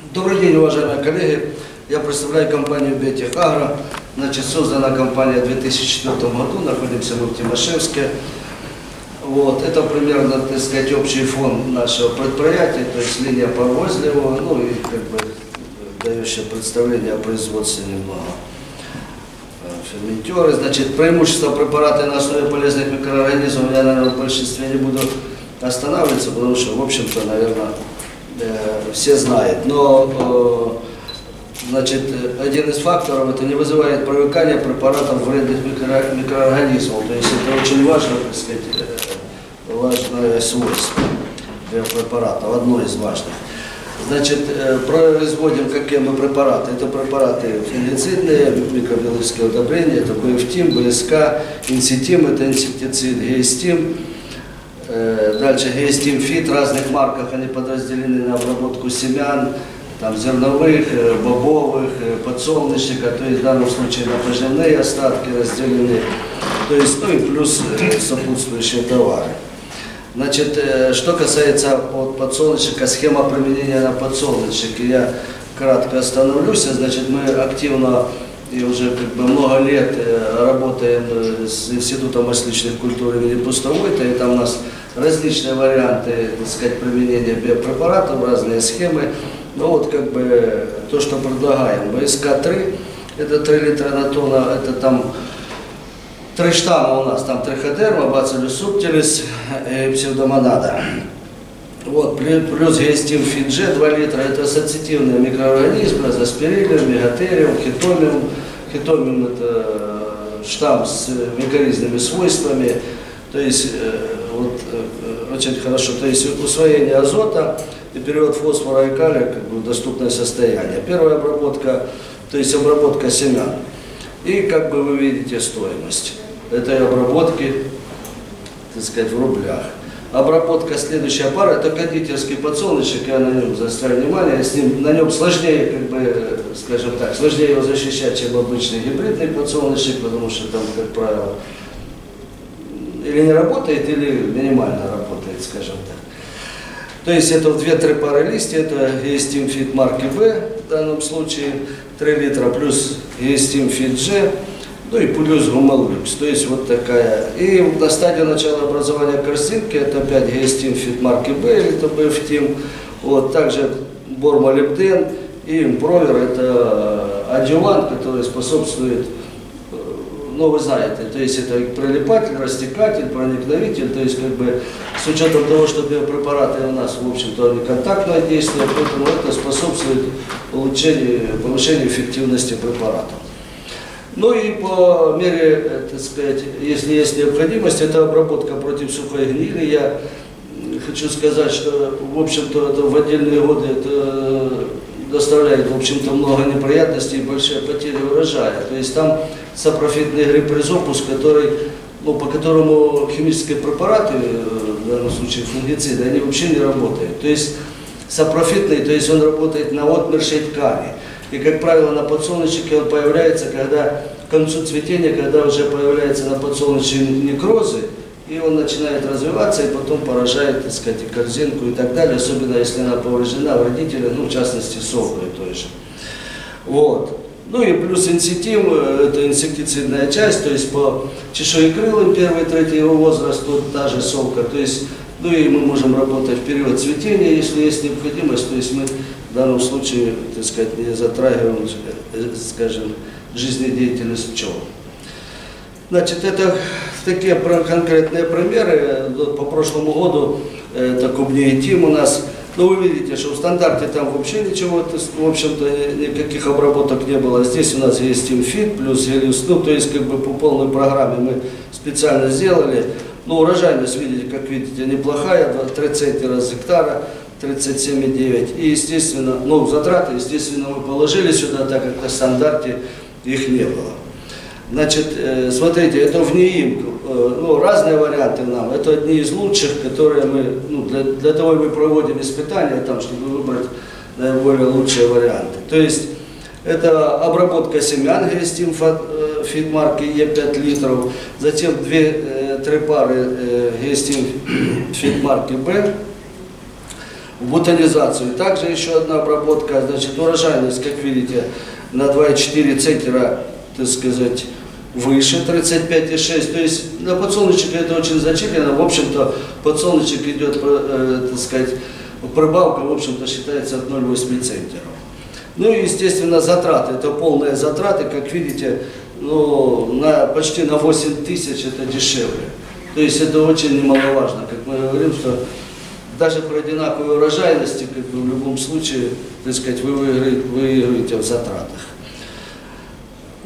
Добрый день, уважаемые коллеги. Я представляю компанию Бетих Агро. Значит, создана компания в 2004 году, находимся мы в Тимошевске. Вот, это примерно, так сказать, общий фон нашего предприятия, то есть линия Повозлева, ну и как бы дающая представление о производстве немного. Э, Ферментеры, значит, преимущество препарата на основе полезных микроорганизмов я, наверное, в большинстве не буду останавливаться, потому что, в общем-то, наверное, все знают. Но, э, значит, э, один из факторов, это не вызывает привыкания препаратов вредных микро- микроорганизмов. То есть это очень важно, так сказать, э, важное свойство для препаратов, одно из важных. Значит, э, производим какие мы препараты. Это препараты фунгицидные, микробиологические удобрения, это БФТИМ, БСК, инситим, это инсектицид, геостим. Э, Дальше геостим фит в разных марках, они подразделены на обработку семян, там зерновых, э, бобовых, э, подсолнечника, то есть в данном случае на поживные остатки разделены, то есть, ну и плюс сопутствующие товары. Значит, что касается вот подсолнечника, схема применения на подсолнечнике, я кратко остановлюсь. Значит, мы активно и уже как бы много лет работаем с Институтом масличных культур имени Пустовойта, и там у нас различные варианты, так сказать, применения биопрепаратов, разные схемы. Ну вот как бы то, что предлагаем. БСК-3, это 3 литра на тонну, это там Три штамма у нас, там триходерма, бацилюс субтилис и псевдомонада. Вот, плю- плюс гестим фидже 2 литра, это ассоциативные микроорганизмы, заспирилиум, мегатериум, хитомиум. Хитомиум это э, штамм с микоризными свойствами, то есть э, вот, э, очень хорошо, то есть усвоение азота и перевод фосфора и калия как бы, доступное состояние. Первая обработка, то есть обработка семян. И как бы вы видите стоимость этой обработки, так сказать, в рублях. Обработка следующая пара, это кондитерский подсолнечник, я на нем заостряю внимание, с ним, на нем сложнее, как бы, скажем так, сложнее его защищать, чем обычный гибридный подсолнечник, потому что там, как правило, или не работает, или минимально работает, скажем так. То есть это 2-3 пары листья, это Естим Фит марки Б в данном случае, 3 литра плюс Естим Фит G, ну и плюс Гумалюкс. То есть вот такая. И на стадии начала образования корзинки это опять Естим Фит марки Б, или это БФТИМ. Вот, также Бормолибден и Импровер, это адювант, который способствует ну, вы знаете, то есть это прилипатель, растекатель, проникновитель, то есть как бы с учетом того, что биопрепараты у нас, в общем-то, они контактное действие, поэтому это способствует улучшению, повышению эффективности препаратов. Ну и по мере, э, так сказать, если есть необходимость, это обработка против сухой гнили. Я хочу сказать, что, в общем-то, это в отдельные годы это доставляет, в общем-то, много неприятностей и большие потери урожая. То есть там сапрофитный гриб-призопуск, который, ну, по которому химические препараты, э, в данном случае фунгициды, они вообще не работают. То есть сапрофитный, то есть он работает на отмершей ткани. И, как правило, на подсолнечнике он появляется, когда к концу цветения, когда уже появляются на подсолнечнике некрозы, и он начинает развиваться, и потом поражает, так сказать, и корзинку и так далее, особенно если она повреждена вредителя, ну, в частности, сокой той же. Вот. Ну и плюс инсектив, э, это инсектицидная часть, то есть по чешуекрылым первый, третий его возраст, тут та же солка, то есть, ну и мы можем работать в период цветения, если есть необходимость, то есть мы в данном случае, так сказать, не затрагиваем, э, скажем, жизнедеятельность пчел. Значит, это такие конкретные примеры. По прошлому году э, это кубниетим у нас. Ну, вы видите, что в стандарте там вообще ничего, в общем-то, никаких обработок не было. Здесь у нас есть Тимфит плюс Гелиус. Ну, то есть, как бы по полной программе мы специально сделали. Ну, урожайность, видите, как видите, неплохая, 3 центнера с гектара, 37,9. И, естественно, ну, затраты, естественно, мы положили сюда, так как на стандарте их не было. Значит, э, смотрите, это в НИИМ, э, ну, разные варианты нам. Это одни из лучших, которые мы, ну, для, для того мы проводим испытания там, чтобы выбрать наиболее лучшие варианты. То есть, это обработка семян Гестим фит марки Е5 литров, затем две, э, три пары Гестим фит марки Б, в бутонизацию. Также еще одна обработка, значит, урожайность, как видите, на 2,4 центнера, так сказать, выше 35,6. То есть для подсолнечника это очень значительно. В общем-то, подсолнечник идет, э, так сказать, прибавка, в общем-то, считается от 0,8 центнеров. Ну и, естественно, затраты. Это полные затраты, как видите, ну, на, почти на 8 тысяч это дешевле. То есть это очень немаловажно, как мы говорим, что даже при одинаковой урожайности, как бы в любом случае, так сказать, вы выиграете, выиграете в затратах.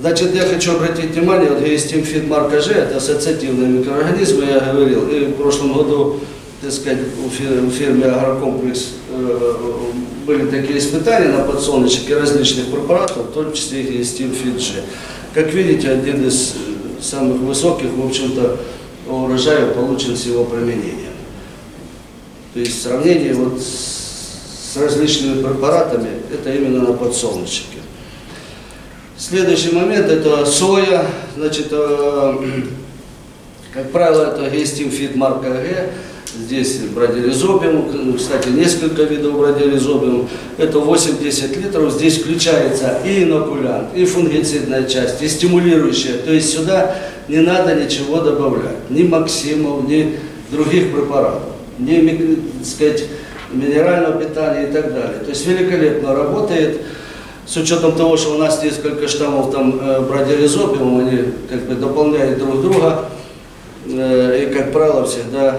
Значит, я хочу обратить внимание, вот гестим фит марка G, это ассоциативные микроорганизмы, я говорил, и в прошлом году, так сказать, у фирмы, у фирмы Агрокомплекс э, были такие испытания на подсолнечнике различных препаратов, в том числе и гестим фит G. Как видите, один из самых высоких, в общем-то, урожая получен с его применением. То есть сравнение вот с различными препаратами, это именно на подсолнечнике. Следующий момент это соя, значит, э, как правило, это гестимфит марка Г, здесь бродилизобиум, кстати, несколько видов бродилизобиум, это 8-10 литров, здесь включается и инокулянт, и фунгицидная часть, и стимулирующая, то есть сюда не надо ничего добавлять, ни максимов, ни других препаратов, ни, так сказать, минерального питания и так далее. То есть великолепно работает, с учетом того, что у нас несколько штаммов там э, бродилизопиум, они как бы дополняют друг друга, э, и, как правило, всегда,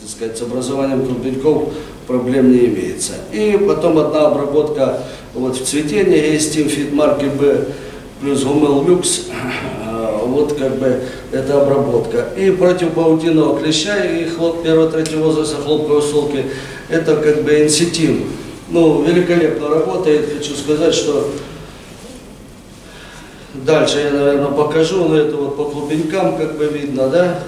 так сказать, с образованием трубников проблем не имеется. И потом одна обработка вот в цветении есть тимфит марки Б плюс гумел люкс, э, вот как бы эта обработка. И против паутинного клеща и хлоп первого-третьего возраста хлопковой солки, это как бы инсетин ну, великолепно работает. Хочу сказать, что дальше я, наверное, покажу, но это вот по клубенькам, как бы видно, да,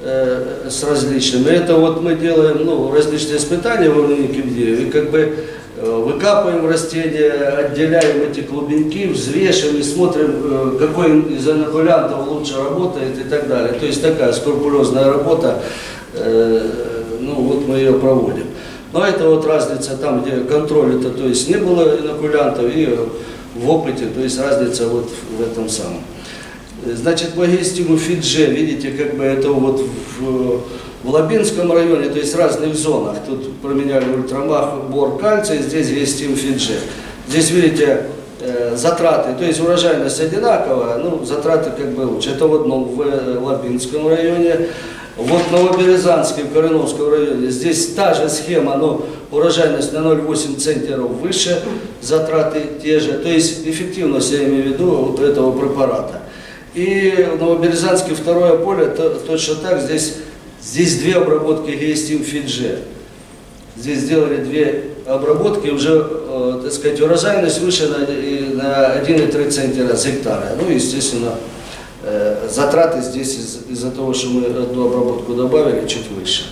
э, с различными. Это вот мы делаем, ну, различные испытания в уровне и как бы э, выкапываем растения, отделяем эти клубеньки, взвешиваем и смотрим, э, какой из инокулянтов лучше работает и так далее. То есть такая скрупулезная работа, э, ну вот мы ее проводим. Но это вот разница там, где контроля-то, то есть не было инокулянтов, и в опыте, то есть разница вот в этом самом. Значит, магистиму Фидже, видите, как бы это вот в, в Лабинском районе, то есть в разных зонах. Тут променяли ультрамах, бор кальция, здесь гестим Фидже. Здесь, видите, э, затраты, то есть урожайность одинаковая, ну, затраты как бы лучше. Это ну, в Лабинском районе. Вот в Новоберезанске, в Кореновском районе, здесь та же схема, но урожайность на 0,8 центнеров выше, затраты те же. То есть эффективность, я имею в виду, этого препарата. И в Новоберезанске второе поле, то, точно так, здесь, здесь две обработки гестим фиджи. Здесь сделали две обработки, уже, э, так сказать, урожайность выше на, на 1,3 центнера с гектара. Ну, естественно, затраты здесь из- из-за того, что мы одну обработку добавили, чуть выше.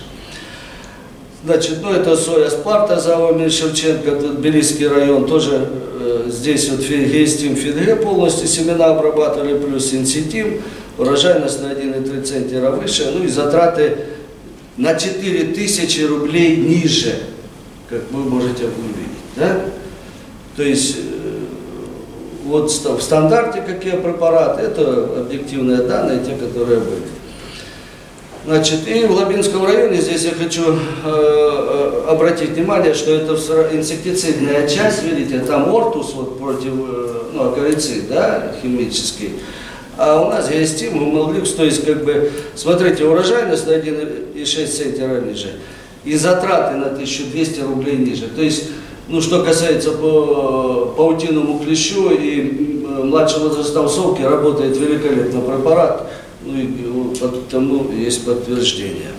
Значит, ну это соя Спарта, Завомин Шевченко, тут Белийский район, тоже э, здесь вот гестим фидге полностью семена обрабатывали, плюс инситим, урожайность на 1,3 центнера выше, ну и затраты на 4000 рублей ниже, как вы можете увидеть. Да? То есть вот в стандарте какие препараты, это объективные данные, те, которые были. Значит, и в Лабинском районе здесь я хочу э, э обратить внимание, что это инсектицидная часть, видите, там ортус вот против, э, ну, акарицид, да, химический. А у нас гестим, гумаллюкс, то есть как бы, смотрите, урожайность на 1,6 центнера ниже и затраты на 1200 рублей ниже. То есть ну, что касается по паутинному клещу и младшего возраста совки, работает великолепно препарат, ну и тому есть подтверждение.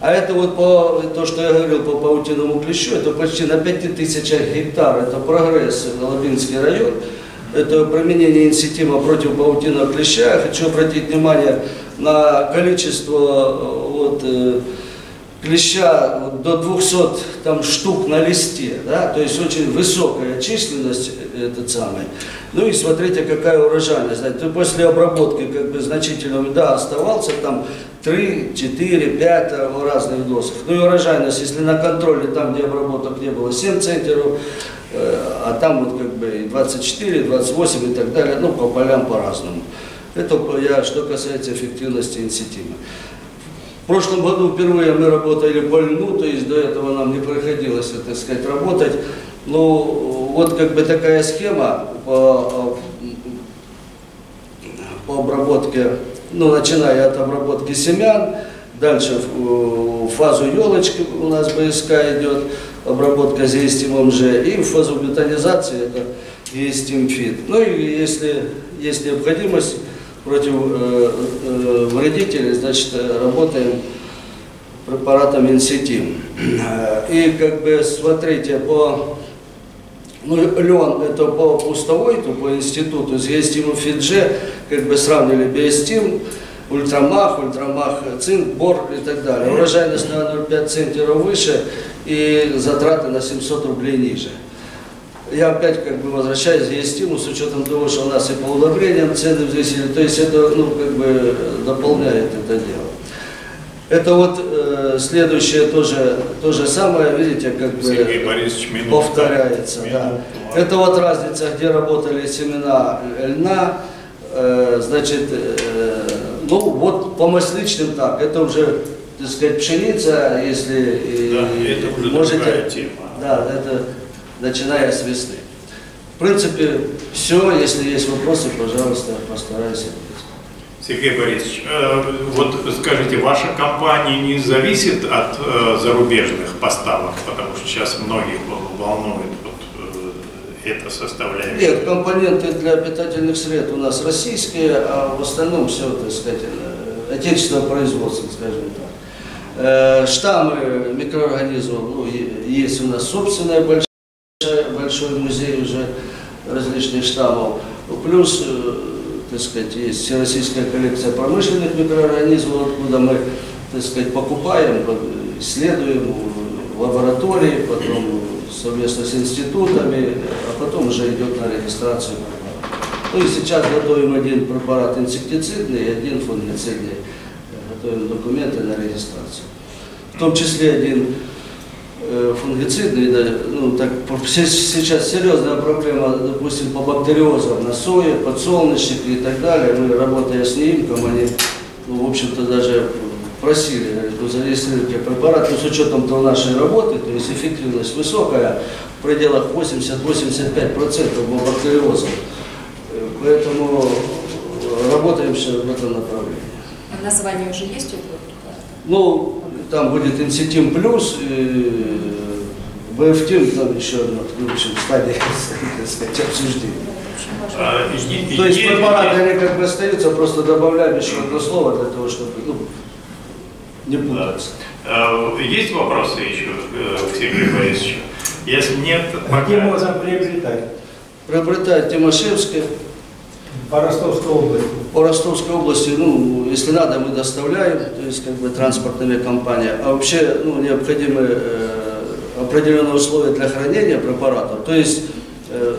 А это вот по, то, что я говорил по паутинному клещу, это почти на 5000 гектар, это прогресс, Лабинский район, это применение инсектима против паутинного клеща. Я хочу обратить внимание на количество вот, клеща вот, до 200 там, штук на листе, да, то есть очень высокая численность э, этот самый. Ну и смотрите, какая урожайность. Знаете, после обработки как бы значительно, да, оставался там 3, 4, 5 в разных досах. Ну и урожайность, если на контроле, там, где обработок не было, 7 центнеров, э, а там вот как бы и 24, 28 и так далее, ну по полям по-разному. Это я, что касается эффективности инсетима. В прошлом году впервые мы работали по то есть до этого нам не приходилось, так сказать, работать. Ну, вот как бы такая схема по, по обработке, ну, начиная от обработки семян, дальше фазу елочки у нас БСК идет, обработка зеестимом Ж, и фазу бетонизации это геестимфит. Ну и если есть необходимость, против э, э, вредителей, значит, работаем препаратом инсетим. И как бы смотрите, по ну, лен это по пустовой, то по институту с геостимом Фидже, как бы сравнили биостим, ультрамах, ультрамах, цинк, бор и так далее. Урожайность на 0,5 центнеров выше и затраты на 700 рублей ниже я опять как бы возвращаюсь к стимул с учетом того, что у нас и по удобрениям цены взвесили, то есть это ну, как бы дополняет это дело. Это вот э, следующее тоже то же самое, видите, как бы повторяется. Минута. Да. Это вот разница, где работали семена льна, э, значит, э, ну вот по масличным так, это уже, так сказать, пшеница, если да, и, это уже можете, тема. Да, это начиная с весны. В принципе, все. Если есть вопросы, пожалуйста, постараюсь ответить. Сергей Борисович, э, вот скажите, ваша компания не зависит от э, зарубежных поставок, потому что сейчас многих волнует вот э, эта составляющая? Нет, компоненты для питательных средств у нас российские, а в остальном все, так сказать, отечественного производства, скажем так. Штаммы микроорганизмов ну, есть у нас собственная большая большой музей уже различных штаммов. Плюс, э, так сказать, есть всероссийская коллекция промышленных микроорганизмов, откуда мы, так сказать, покупаем, исследуем в лаборатории, потом совместно с институтами, а потом уже идет на регистрацию Ну и сейчас готовим один препарат инсектицидный и один фунгицидный. Готовим документы на регистрацию. В том числе один фунгицидные, да, ну, так, сейчас серьезная проблема, допустим, по бактериозам на сое, подсолнечнике и так далее. Мы, работая с НИИМКом, они, ну, в общем-то, даже просили, говорят, ну, зарегистрируйте препарат, но с учетом -то нашей работы, то есть эффективность высокая, в пределах 80-85% по бактериозам. Э, поэтому работаем все в этом направлении. А название уже есть у этого препарата? Ну, там будет инсетим плюс, БФТИМ, там еще одна, в общем, стадия, так сказать, обсуждения. А, То есть препараты, они как бы остаются, просто добавляем еще одно слово для того, чтобы ну, не путаться. А, есть вопросы еще к Сергею Борисовичу? Если нет, а где можно приобретать? Приобретать Тимошевская. По Ростовской области? По Ростовской области, ну, если надо, мы доставляем, то есть как бы транспортными компаниями. А вообще, ну, необходимы э, определенные условия для хранения препаратов. То есть э,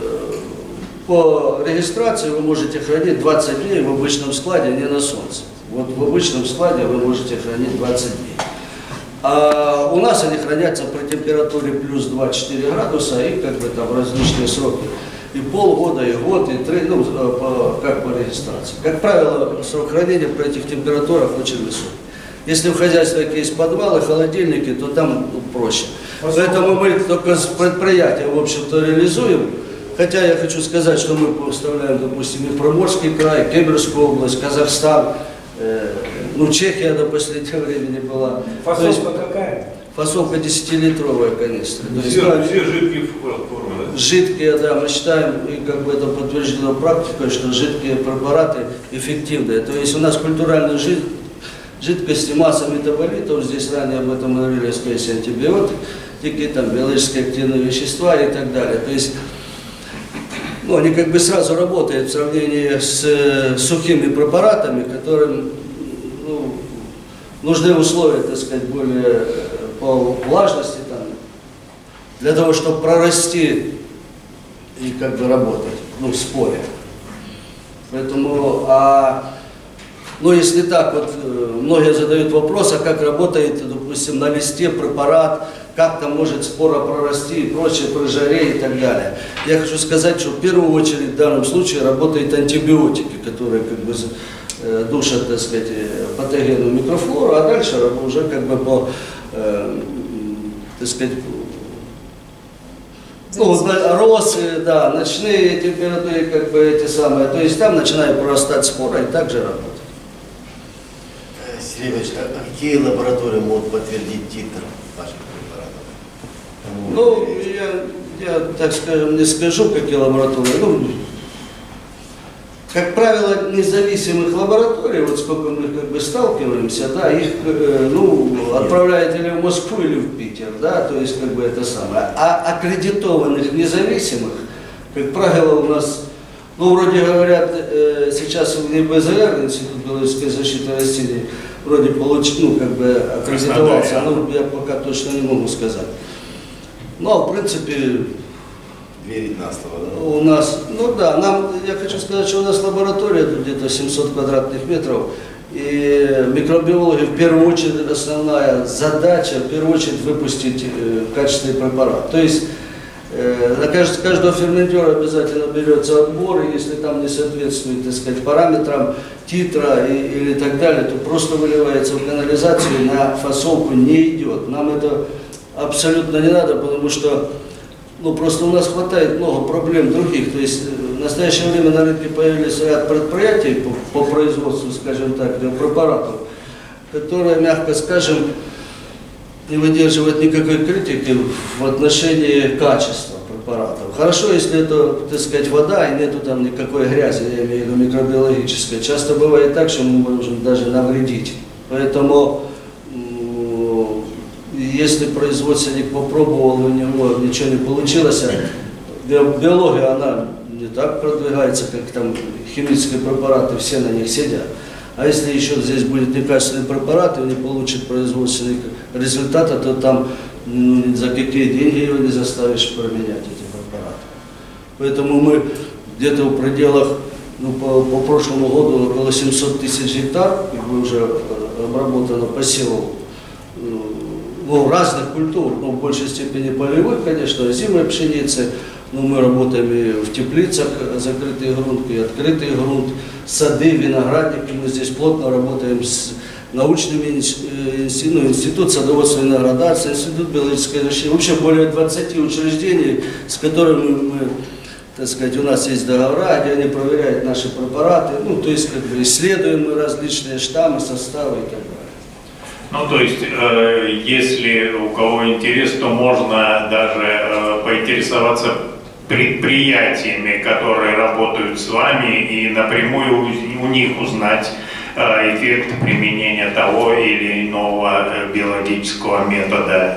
по регистрации вы можете хранить 20 дней в обычном складе, не на солнце. Вот в обычном складе вы можете хранить 20 дней. А у нас они хранятся при температуре плюс 2-4 градуса и как бы там различные сроки и полгода, и год, и три, ну, э, по, как по регистрации. Как правило, срок хранения при этих температурах очень высокий. Если в хозяйстве есть подвалы, холодильники, то там ну, проще. Поэтому мы только с предприятия, в общем-то, реализуем. Хотя я хочу сказать, что мы поставляем, допустим, и Приморский край, Кемеровскую область, Казахстан, э, ну, Чехия до последнего времени была. Фасовка какая? Фасовка 10-литровая канистра. Все, есть, все жидкие формы, да? Жидкие, да, мы считаем, и как бы это подтверждено практикой, что жидкие препараты эффективные. То есть у нас культуральная жизнь, жидкости, масса метаболитов, здесь ранее об этом говорили, что есть антибиотики, там, биологические активные вещества и так далее. То есть ну, они как бы сразу работают в сравнении с э, сухими препаратами, которым ну, нужны условия, так сказать, более по влажности там, для того, чтобы прорасти и как бы работать, ну, в споре. Поэтому, а, ну, если так, вот э, многие задают вопрос, а как работает, допустим, на листе препарат, как там может спора прорасти и прочее, при жаре и так далее. Я хочу сказать, что в первую очередь в данном случае работают антибиотики, которые как бы э, душат, так сказать, э, патогенную микрофлору, а дальше уже как бы по, э, так сказать, ну, на- росы, да, ночные температуры, как бы эти самые, то есть там начинает прорастать спора и также работать. Э, Сергей Ильич, а а какие лаборатории могут подтвердить титр ваших препаратов? Ну, я, я, так скажем, не скажу, какие лаборатории. Ну, как правило, независимых лабораторий, вот сколько мы как бы сталкиваемся, да, их, э, ну, отправляют или в Москву, или в Питер, да, то есть как бы это самое. А аккредитованных независимых, как правило, у нас, ну, вроде говорят, э, сейчас в НБЗР, Институт биологической защиты растений, вроде получил, ну, как бы аккредитовался, Краснодаре. ну, я пока точно не могу сказать. Ну, а в принципе, Верить на слово, да? у нас, ну да, нам, я хочу сказать, что у нас лаборатория где-то 700 квадратных метров, и микробиологи в первую очередь, основная задача, в первую очередь выпустить э, качественный препарат. То есть э, на кажд- каждого ферментера обязательно берется отбор, и если там не соответствует, так сказать, параметрам титра и, или так далее, то просто выливается в канализацию на фасовку не идет. Нам это абсолютно не надо, потому что ну, просто у нас хватает много проблем других. То есть э, в настоящее время на рынке появились ряд предприятий по, по производству, скажем так, препаратов, которые, мягко скажем, не выдерживают никакой критики в отношении качества препаратов. Хорошо, если это, так сказать, вода и нету там никакой грязи, я имею в виду микробиологической. Часто бывает так, что мы можем даже навредить. Поэтому если производственник попробовал, у него ничего не получилось, а би- биология, она не так продвигается, как там химические препараты, все на них сидят. А если еще здесь будет некачественный препарат, и не получит производственных результата, то там ну, за какие деньги его не заставишь променять эти препараты. Поэтому мы где-то в пределах, ну, по, по прошлому году около 700 тысяч гектар, как бы уже э, обработано посевов э, ну, разных культур, но в большей степени полевых, конечно, зимой пшеницы, но мы работаем и в теплицах, закрытый грунт, и открытый грунт, сады, виноградники, мы здесь плотно работаем с научными э, ну, институт садоводства и виноградарства, институт биологической защиты, вообще более 20 учреждений, с которыми мы, так сказать, у нас есть договора, где они проверяют наши препараты, ну, то есть, как бы, исследуем мы различные штаммы, составы и так далее. Ну, то есть, э, если у кого интерес, то можно даже э, поинтересоваться предприятиями, которые работают с вами, и напрямую у, у них узнать э, эффект применения того или иного э, биологического метода